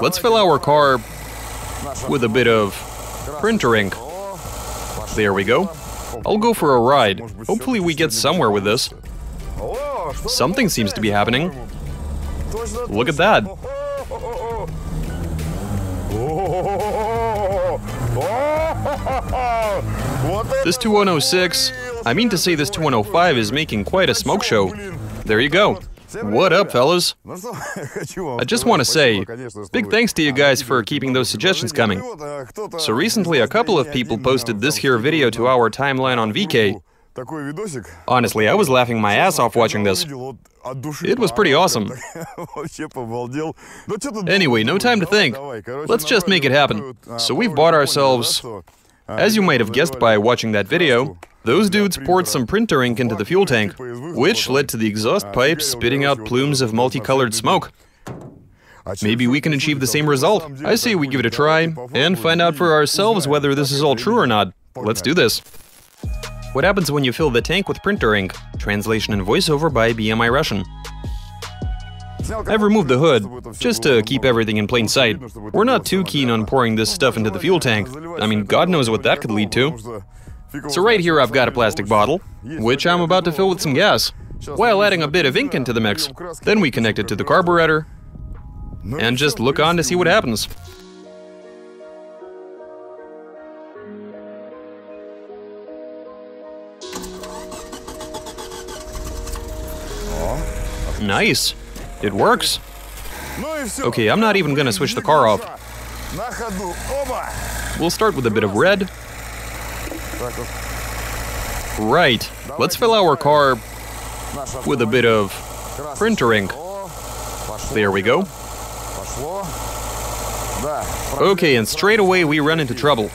Let's fill our car with a bit of printer ink. There we go. I'll go for a ride. Hopefully we get somewhere with this. Something seems to be happening. Look at that. This 2106, I mean to say this 2105 is making quite a smoke show. There you go. What up, fellas? I just want to say, big thanks to you guys for keeping those suggestions coming. So recently a couple of people posted this here video to our timeline on VK. Honestly, I was laughing my ass off watching this. It was pretty awesome. Anyway, no time to think. Let's just make it happen. So we've bought ourselves, as you might have guessed by watching that video, those dudes poured some printer ink into the fuel tank, which led to the exhaust pipes spitting out plumes of multicolored smoke. Maybe we can achieve the same result. I say we give it a try and find out for ourselves whether this is all true or not. Let's do this. What happens when you fill the tank with printer ink? Translation and voiceover by BMI Russian. I've removed the hood, just to keep everything in plain sight. We're not too keen on pouring this stuff into the fuel tank. I mean, God knows what that could lead to. So right here I've got a plastic bottle, which I'm about to fill with some gas, while adding a bit of ink into the mix. Then we connect it to the carburetor, and just look on to see what happens. Nice. It works. Okay, I'm not even gonna switch the car off. We'll start with a bit of red. Right. Let's fill our car with a bit of printer ink. There we go. Okay, and straight away we run into trouble.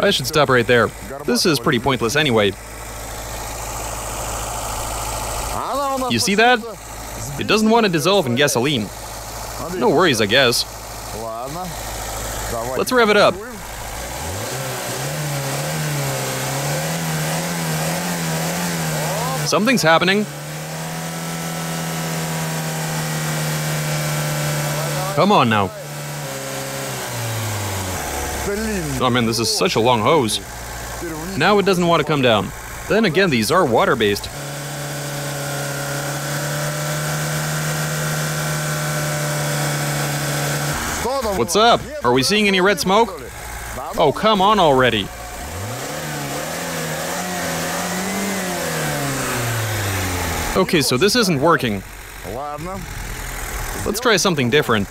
I should stop right there. This is pretty pointless anyway. You see that? It doesn't want to dissolve in gasoline. No worries, I guess. Let's rev it up. Something's happening. Come on now. Oh man, this is such a long hose. Now it doesn't want to come down. Then again, these are water-based. What's up? Are we seeing any red smoke? Oh, come on already. Okay, so this isn't working. Let's try something different.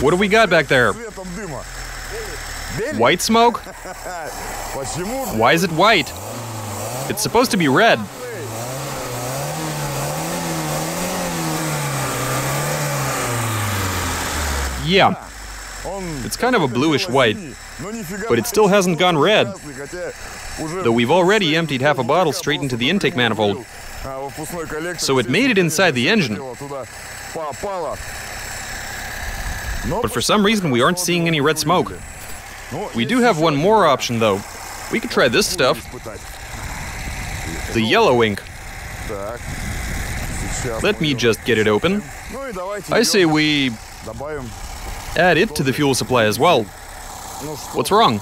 What do we got back there? White smoke? Why is it white? It's supposed to be red. Yeah. It's kind of a bluish white, but it still hasn't gone red. Though we've already emptied half a bottle straight into the intake manifold. So it made it inside the engine. But for some reason we aren't seeing any red smoke. We do have one more option though. We could try this stuff. The yellow ink. Let me just get it open. I say we add it to the fuel supply as well. What's wrong?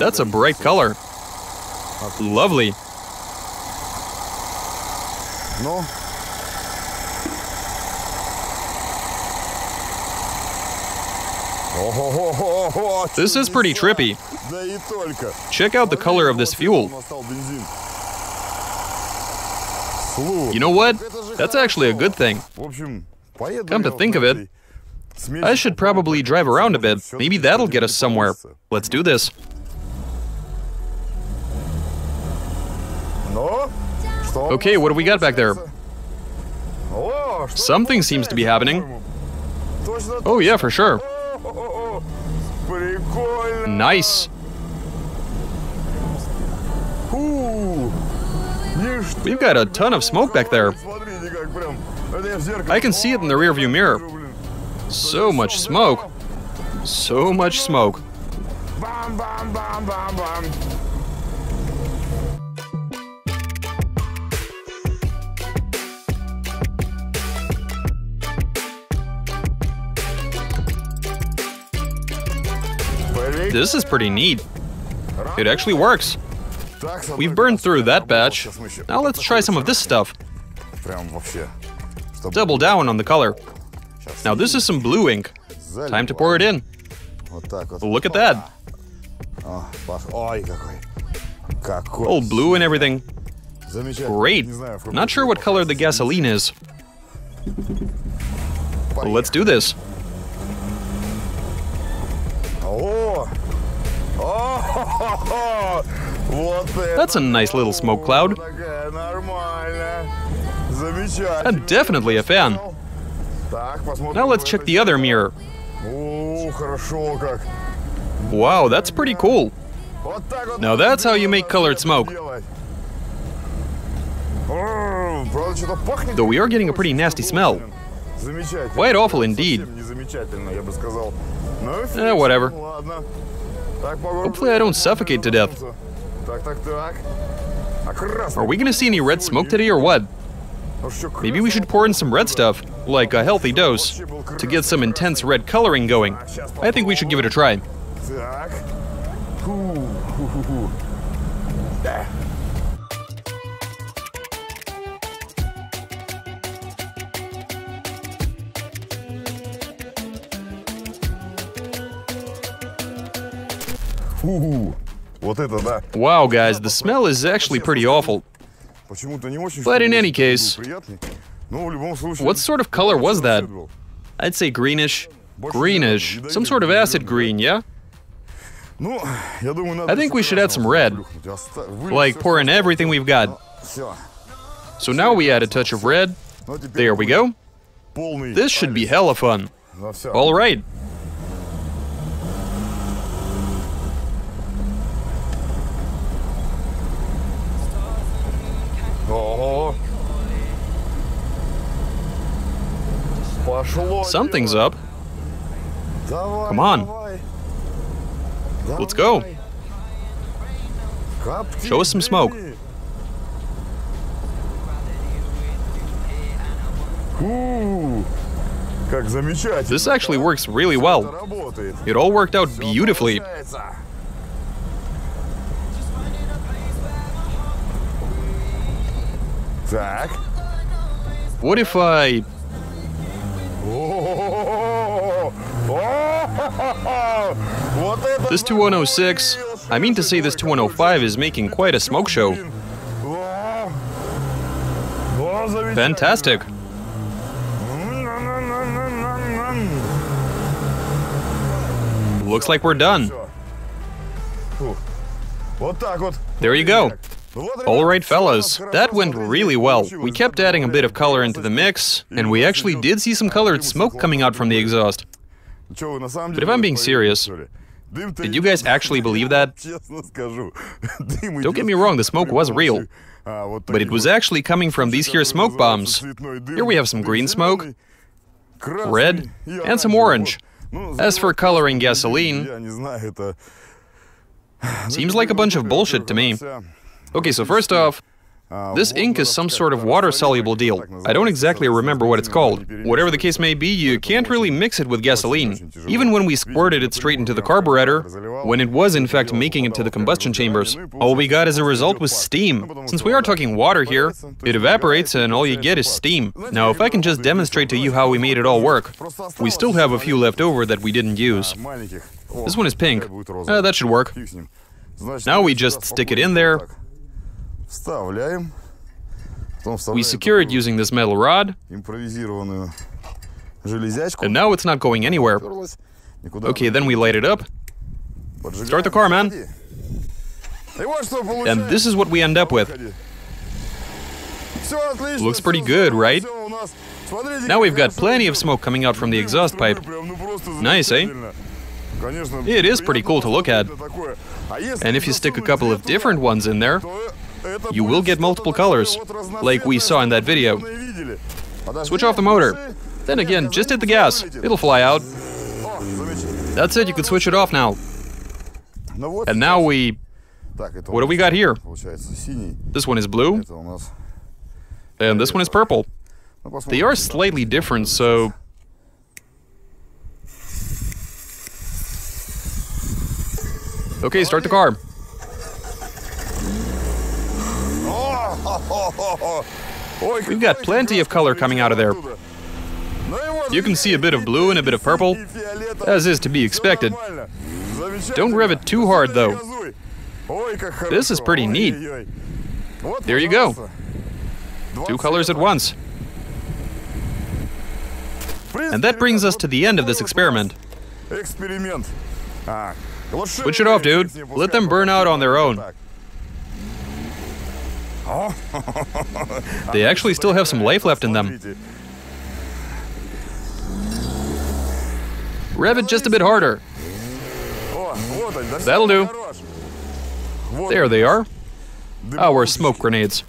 That's a bright color. Lovely. This is pretty trippy. Check out the color of this fuel. You know what? That's actually a good thing. Come to think of it, I should probably drive around a bit. Maybe that'll get us somewhere. Let's do this. Okay, what do we got back there? Something seems to be happening. Oh yeah, for sure. Nice. We've got a ton of smoke back there. I can see it in the rearview mirror. So much smoke. So much smoke. This is pretty neat. It actually works. We've burned through that batch. Now let's try some of this stuff. Double down on the color. Now this is some blue ink. Time to pour it in. Look at that. All blue and everything. Great. Not sure what color the gasoline is. Let's do this. That's a nice little smoke cloud. I'm definitely a fan. Now let's check the other mirror. Wow, that's pretty cool. Now that's how you make colored smoke. Though we are getting a pretty nasty smell. Quite awful indeed. Eh, whatever. Hopefully I don't suffocate to death. Are we gonna see any red smoke today or what? Maybe we should pour in some red stuff, like a healthy dose, to get some intense red coloring going. I think we should give it a try. Фу, фу, фу, фу. Да. Фу, вот это да. Wow, guys, the smell is actually pretty awful. Почему-то не очень. But in вкусный, any case- приятный. Но в любом случае. What sort of color was that? был. I'd say greenish. Greenish. Some sort of acid green, yeah? Ну, я думаю, надо I think we еще should add some red. плюхнуть. Оста- вылить Like всё, pour in что everything we've got. Всё. So now we add a touch of red. Ну, теперь There we будет go. Полный This should be hella fun. на Something's up. Come on. Let's go. Show us some smoke. This actually works really well. It all worked out beautifully. Так. What if I... О-о-о-о-о! О-о-о-о! Вот это This 2106... I mean to say this 2105 is making quite a smoke show. О! О, замечательно. Fantastic. Looks like we're done. Всё. Фу. Вот так вот. There you go. All right, fellas, that went really well. We kept adding a bit of color into the mix, and we actually did see some colored smoke coming out from the exhaust. But if I'm being serious, did you guys actually believe that? Don't get me wrong, the smoke was real. But it was actually coming from these here smoke bombs. Here we have some green smoke, red, and some orange. As for coloring gasoline, seems like a bunch of bullshit to me. Okay, so first off, This ink is some sort of water-soluble deal. I don't exactly remember what it's called. Whatever the case may be, you can't really mix it with gasoline. Even when we squirted it straight into the carburetor, when it was in fact making it to the combustion chambers, all we got as a result was steam. Since we are talking water here, it evaporates and all you get is steam. Now, if I can just demonstrate to you how we made it all work, we still have a few left over that we didn't use. This one is pink. Uh, that should work. Now we just stick it in there. We secured using this metal rod. And now it's not going anywhere. Okay, then we light it up. Start the car, man. And this is what we end up with. Looks pretty good, right? Now we've got plenty of smoke coming out from the exhaust pipe. Nice, eh? It is pretty cool to look at. And if you stick a couple of different ones in there, you will get multiple colors, like we saw in that video. Switch off the motor. Then again, just hit the gas. It'll fly out. That's it, you can switch it off now. And now we... What do we got here? This one is blue. And this one is purple. They are slightly different, so... Okay, start the car. We've got plenty of color coming out of there. You can see a bit of blue and a bit of purple, as is to be expected. Don't rev it too hard, though. This is pretty neat. There you go. Two colors at once. And that brings us to the end of this experiment. Ah. Switch it off, dude. Let them burn out on their own. They actually still have some life left in them. Rev it just a bit harder. That'll do. There they are. Oh, our smoke grenades.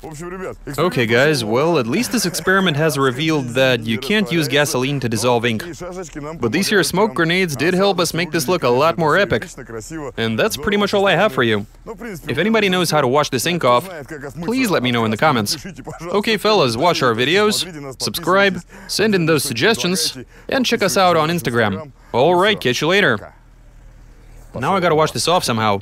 Okay, guys, well, at least this experiment has revealed that you can't use gasoline to dissolve ink. But these here smoke grenades did help us make this look a lot more epic. And that's pretty much all I have for you. If anybody knows how to wash this ink off, please let me know in the comments. Okay, fellas, watch our videos, subscribe, send in those suggestions, and check us out on Instagram. Alright, catch you later. Now I gotta wash this off somehow.